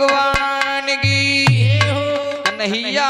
भगवान की। नैया